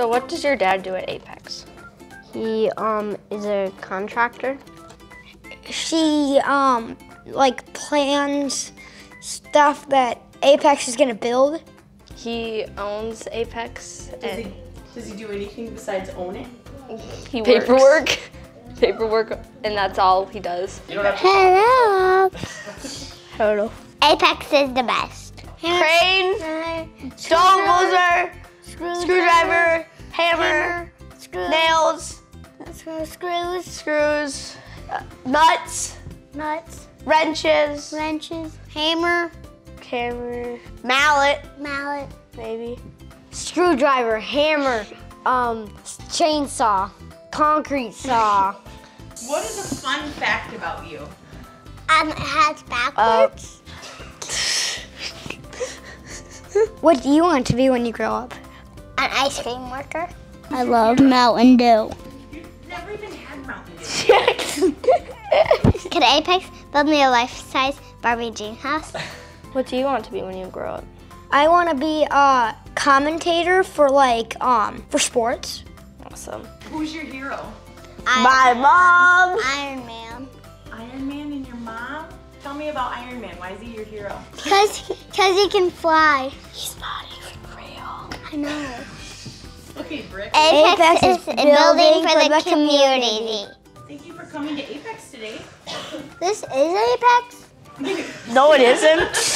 So what does your dad do at Apex? He um is a contractor. She um like plans stuff that Apex is gonna build. He owns Apex Does and he, does he do anything besides own it? he paperwork, paperwork, and that's all he does. You Hello. Apex is the best. Crane, stone buzzer, screwdriver, hammer, nails, screws, screws, uh, nuts, nuts, wrenches, wrenches, hammer, hammer, mallet, mallet, maybe. Screwdriver, hammer, um, chainsaw, concrete saw. What is a fun fact about you? Um, it has backwards. what do you want to be when you grow up? An ice cream worker. I love Mountain Dew. You've never even had Mountain Dew. Could Apex build me a life-size Barbie dream house? What do you want to be when you grow up? I want to be a commentator for like um for sports. Awesome. Who's your hero? My mom. Iron Man. Iron Man and your mom? Tell me about Iron Man. Why is he your hero? Cause, cause he can fly. He's not even real. I know. Okay, Brick. Apex, is is building building for for the the community. Thank you for coming to Apex today. This is Apex. No, it isn't.